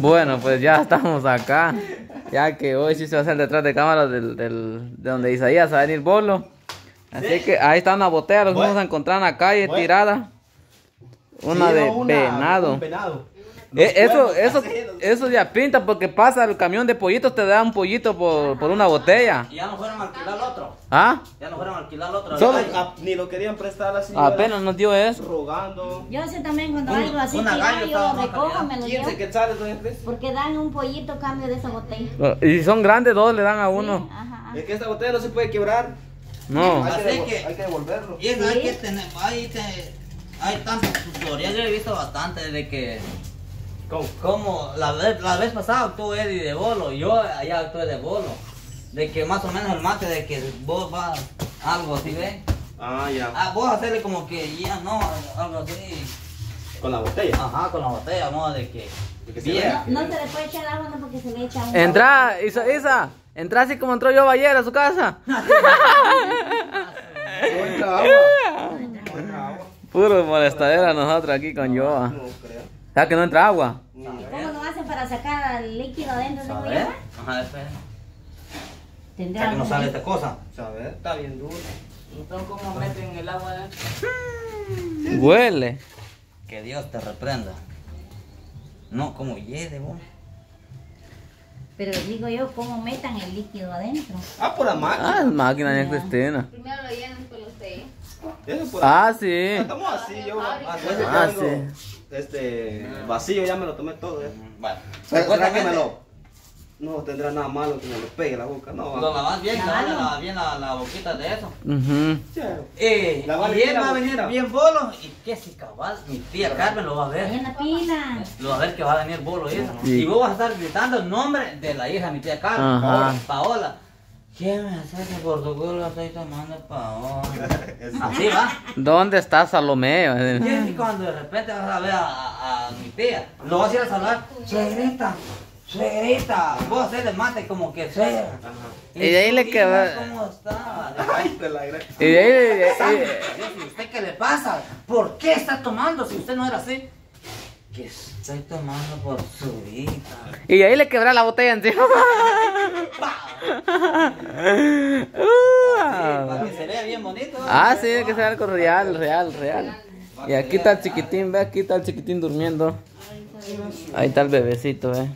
Bueno, pues ya estamos acá. Ya que hoy sí se va a hacer detrás de cámara del, del- de donde Isaías va a venir bolo. Así que ahí está una botella, los Bueno. vamos a encontrar en la calle Bueno. tirada. Una Sí, de una- venado. un venado. Eh, eso, eso, eso ya pinta porque pasa el camión de pollitos, te da un pollito por, por una botella. Y ya no fueron a alquilar el otro. ¿Ah? Ya no fueron a alquilar el otro. Solo- Ay, Ni lo querían prestar así. Apenas nos dio eso. Rogando. Yo sé también cuando Un- algo así estaba yo recojo, me lo 15 llevo. quetzales, doña Cris. Porque dan un pollito a cambio de esa botella. Y si son grandes, dos le dan a uno. Ajá, ajá. Es que esta botella no se puede quebrar. No. Hay, que, que- hay que devolverlo. Y eso Sí. hay que tener, hay, hay tantos tutoriales, yo he visto bastante de que, ¿Cómo? como la vez, la vez pasada actuó Eddie de bolo, yo allá actué de bolo, de que más o menos el mate de que vos vas, algo así, ¿ves? Ah, ya. Ah, vos hacerle como que ya no, algo así, Con la botella. ajá, con la botella, no, de que, De que. No se le puede echar agua no porque se le echa un Entra, Isa, Isa. Entra así como entró yo ayer a su casa. Agua. Agua. Puro molestadera nosotros aquí con Joa. No. ¿Sabes que no entra agua? ¿Cómo lo hacen para sacar el líquido adentro de ¿sabes? agua? Ajá, espera, Tendrá hasta que no sale esta cosa. ¿Sabes? Está bien duro. Entonces, ¿cómo meten el agua adentro? Huele. Que Dios te reprenda. No, como hiede, vos. Pero digo yo, ¿cómo metan el líquido adentro? Ah, por la máquina. Ah, es máquina de Cristina. Primero lo llenan con los té. La Ah, sí. Estamos así, yo. Ah, que vengo, Este. Vacío, ya me lo tomé todo. ¿eh? Bueno, ¿Será que me lo.? No tendrá nada malo que me lo pegue la boca, no. Lo va. lavas bien, lavas la, bien la, la boquita de eso. Ujú. Chévere. Eh, Lavarle y él bien la va a venir bien bolo. Y que si cabal, mi tía Carmen lo va a Ahí en ver. la pila. Lo va a ver que va a venir bolo eso. Sí. Y vos vas a estar gritando el nombre de la hija de mi tía Carmen, Ajá. Paola. Paola. ¿Quién me hace que por tu culo estoy tomando Paola? Así va. ¿Dónde está Salomé? Y cuando de repente vas a ver a, a- a mi tía, lo vas a ir a saludar, suegrita, suegrita, vos hacerle mate como que suegra. Y de ahí le hija, ¿Cómo está? Ay, de la Y de ahí, de- de- ¿y usted qué le pasa? ¿Por qué está tomando si usted no era así? Que estoy tomando por su vida. y ahí le quebra la botella encima. Para que se vea bien bonito. Ah, sí, que sea algo real, real, real. Y aquí está el chiquitín, ve, aquí está el chiquitín durmiendo. Ahí está el bebecito, ve.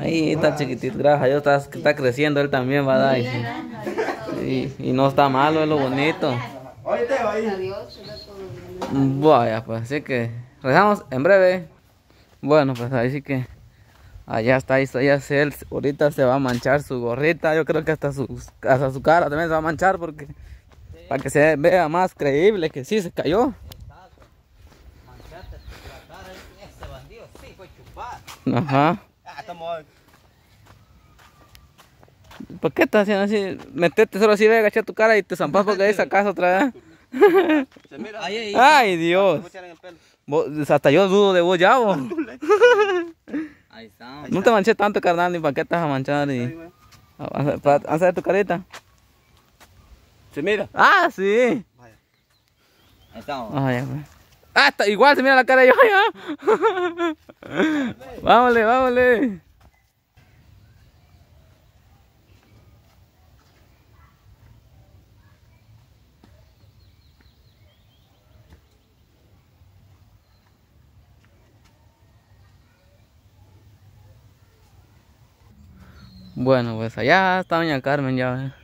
Ahí está el chiquitito, gracias a Dios está, está creciendo él también, va a dar. Y, y no está malo, es lo bonito. Vaya, pues así que regresamos en breve. Bueno, pues ahí sí que allá está, ahí está, ya ahorita se va a manchar su gorrita. Yo creo que hasta su, hasta su cara también se va a manchar porque para que se vea más creíble que sí se cayó. Ajá. ¿Por qué estás haciendo así? Metete solo así, ve, agacha tu cara y te zampas porque ahí sacas otra vez. Se mira. Ahí, ahí. Ay, Dios. Me echan en el pelo. Vos- hasta yo dudo de vos ya, vos. Ahí está. No te manché tanto, carnal, ni para qué vas a manchar. Y... Para, para hacer tu carita. Se mira. Ah, sí. Ahí estamos. Ah, ya, pues. Ah, está- igual se mira la cara de yo ya. vámonos, vámonos. Bueno, pues allá está doña Carmen ya.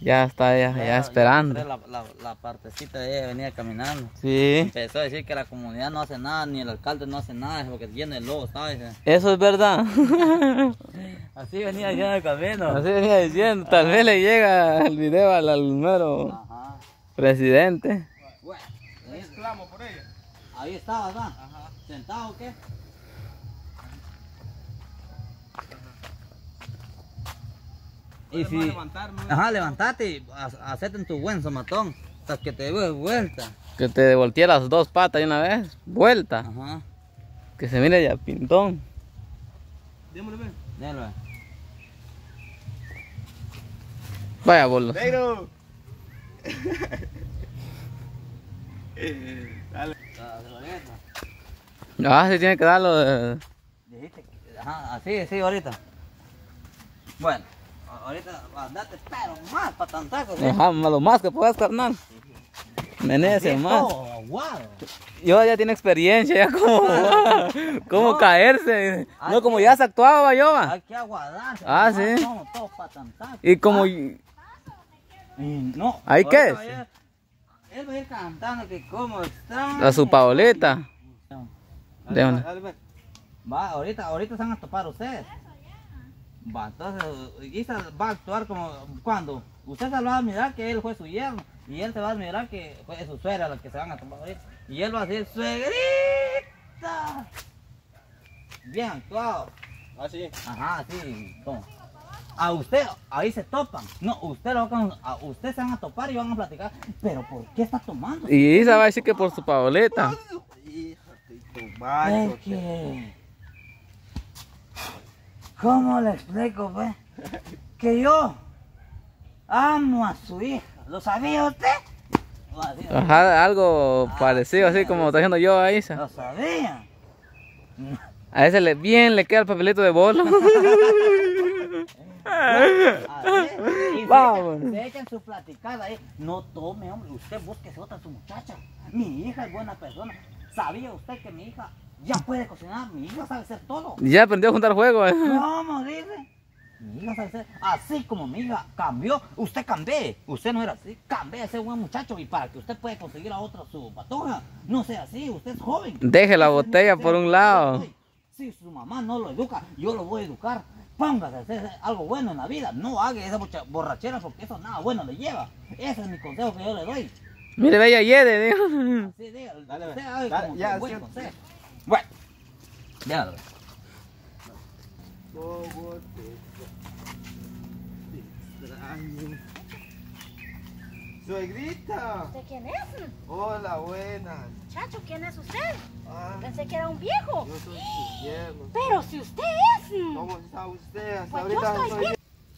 Ya está ella, ya esperando. La, la, la partecita de ella venía caminando. Sí. Empezó a decir que la comunidad no hace nada, ni el alcalde no hace nada, porque tiene el lobo, ¿sabes? Eso es verdad. Así venía ya de camino. Así venía diciendo, tal vez le llega el video al, al número Ajá. presidente. Bueno, ahí, Exclamo por ella. ahí estaba, ¿verdad? ¿Sentado o qué? Y si... levantarme. Ajá, levantate y ha- hacete en tu buen somatón, hasta que te des vuelta. Que te voltee las dos patas de una vez. Vuelta. Ajá, Que se mire ya pintón. Démosle, ven. déjalo. Vaya bolos. Negro. Dale. Ah, sí tiene que darlo de... Dijiste dijiste que- Ajá, así, sí, ahorita. Bueno, ahorita andate, pero más para tantaco. Ajá, lo más que puedas, carnal. Menece más. Yo ya tiene experiencia, ya como, como No. caerse. No, como ya se actuaba yo. Hay que aguadarse. Ah, sí. Y como, Ah, y no. ¿Ahí ahorita qué? ir- Él va a ir cantando que como extraño. a su Paoleta. Ven. Va, ahorita, ahorita se van a topar ustedes. Va, entonces, Isa va a actuar como cuando usted se va a admirar que él fue su yerno y él se va a admirar que fue su suegra la que se van a ahorita. Y él va a decir, suegrita. Bien actuado. Así. Ajá, sí, toma. A usted, ahí se topan. No, usted lo van a, a usted se van a topar y van a platicar. Pero ¿por qué está tomando? Y Isa va a decir que por su Paoleta. Hija de tu. Es que... ¿Cómo le explico, pues? Que yo amo a su hija. ¿Lo sabía usted? Ajá, algo parecido, así como está diciendo yo a Isa. Lo sabía. A ese le, bien le queda el papelito de bolo. Vamos. Se echan su platicada ahí. No tome, hombre. Usted búsquese otra su muchacha. Mi hija es buena persona. ¿Sabía usted que mi hija ya puede cocinar? Mi hija sabe hacer todo. Ya aprendió a juntar juegos. ¿Cómo dice? Mi hija sabe ser, así como mi hija cambió, usted cambié. Usted no era así, cambié a ser buen muchacho y para que usted pueda conseguir a otro su patoja. No sea así, usted es joven. Deje la Ese botella por un lado. Si su mamá no lo educa, yo lo voy a educar. Póngase a hacer algo bueno en la vida. No haga esa borrachera porque eso nada bueno le lleva. Ese es mi consejo que yo le doy. Mire, bella Yede, dijo. Así diga, Dale, usted ve. haga Dale, ya, buen consejo. Bueno, ya lo ve. ¿Cómo te extraño? Suegrita. ¿Usted quién es? Hola, buenas. Muchacho, ¿quién es usted? Ah, Pensé que era un viejo. yo soy su yerno. Pero si usted es. ¿Cómo está usted? Hasta Pues yo ahorita estoy soy bien.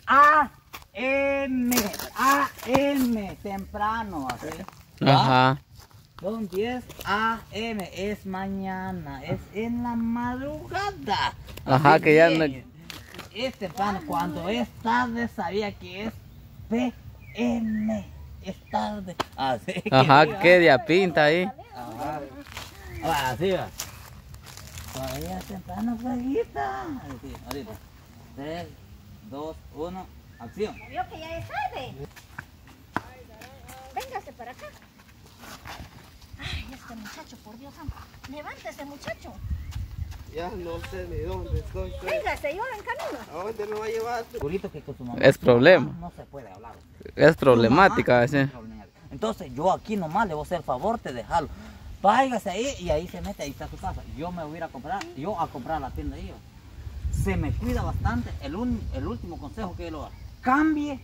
A M A M temprano así. Ajá. Son 10 A M es mañana, es en la madrugada. Ajá, Así que ya bien. Es temprano, cuando es tarde sabía que es P M. Es tarde. Así que Ajá, qué día pinta ahí. Ajá. Ah, Así va. Todavía es temprano, fueguita. Así, ahorita. 3, 2, 1, acción. Vio que ya es tarde. Véngase para acá. Este muchacho, por Dios santo. Levántese, muchacho. Ya no sé ni dónde estoy. estoy- Véngase, yo en camino. ¿A dónde me va a llevar? Segurito que con su mamá. Es problema. No se puede hablar. Es problemática, ese. es problemática. Entonces yo aquí nomás le voy a hacer el favor de dejarlo. Váyase ahí y ahí se mete, ahí está su casa. Yo me voy a ir a comprar, yo a comprar la tienda de ellos. Se me cuida bastante. El, un- el último consejo que yo le doy, cambie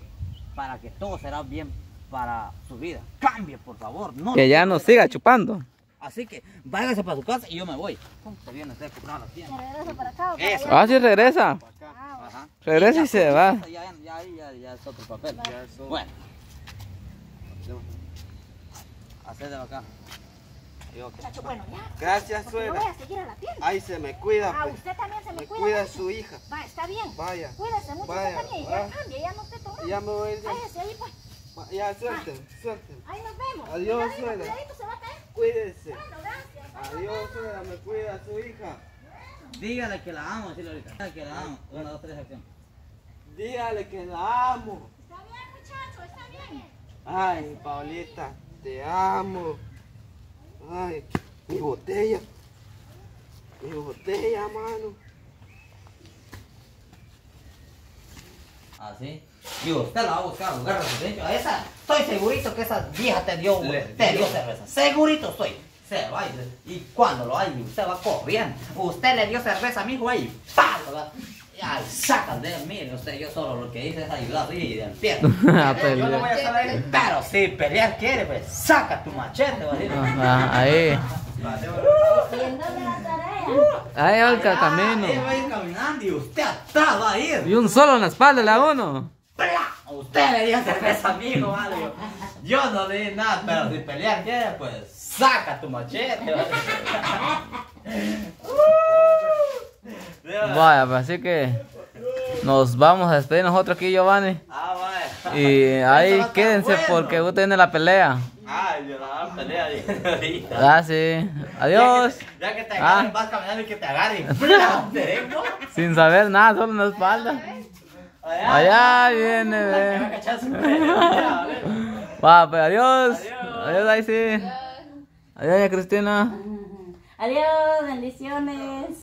para que todo será bien para su vida. Cambie, por favor. No Que ya no siga chupando. Así que váyase para su casa y yo me voy. ¿Cómo te viene usted a la ¿Se tienda? regresa para acá o para Eso. Ah, sí, regresa. Ah, Ajá. Regresa y se va. Ya, ya, ya, ya, ya es otro papel. Ya son- Bueno. Hacer de acá. Yo, muchacho, bueno, ya. Gracias, suegra. voy a seguir a la tienda. Ahí se me cuida, Ah, pues. usted también se me Me cuida. cuida su hija. Va, está bien. Vaya. Cuídese mucho Vaya, usted también. Ya cambie, ya no esté tomando. Ya me voy a ir. ya. Váyase ahí, pues. Ya, suélteme, suélteme. Ahí nos vemos. Adiós, suegra. cuidadito, se va a caer. Cuídese. Bueno, gracias. Adiós, suegra. Me cuida su hija. Dígale que la amo. Dígale que la amo. Una, dos, tres, acción. Dígale que la amo. Está bien, muchacho, está bien. Ay, Paulita, te amo. Ay, mi botella. Mi botella, mano. Así. Y usted la va a buscar a lugar de su derecho. A esa, estoy segurito que esa vieja te dio, te dio cerveza. Segurito estoy. Se va y, y cuando lo hay, usted va corriendo. Usted le dio cerveza a mi hijo ahí. ¿verdad? Ay, sacan de mire usted, yo solo lo que hice es ayudar y pie. A Yo no voy a ahí. Pero si pelear quiere, pues saca tu machete, va a decir. Ajá, ahí. Ahí va el camino. él va a ir caminando y usted atrás va a ir. Y un solo en la espalda la uno. ¡Pla! Usted le dio cerveza a mi hijo, vale. Yo- no le di nada, pero si pelear quiere, pues saca tu machete. Vaya, pues así que nos vamos a despedir nosotros aquí, Giovanni. Ah, vaya. Y ahí quédense bueno. porque usted tiene la pelea. Ah, yo la voy a pelear ahorita. Ah, sí. Adiós. Ya que te Ah. agarren, vas caminando y que te agarren. Derecho. Sin saber nada, solo en la espalda. Allá. Allá viene, ve. Va, pues adiós. Adiós. Adiós, Daisy. Adiós, doña Cristina. Adiós, bendiciones.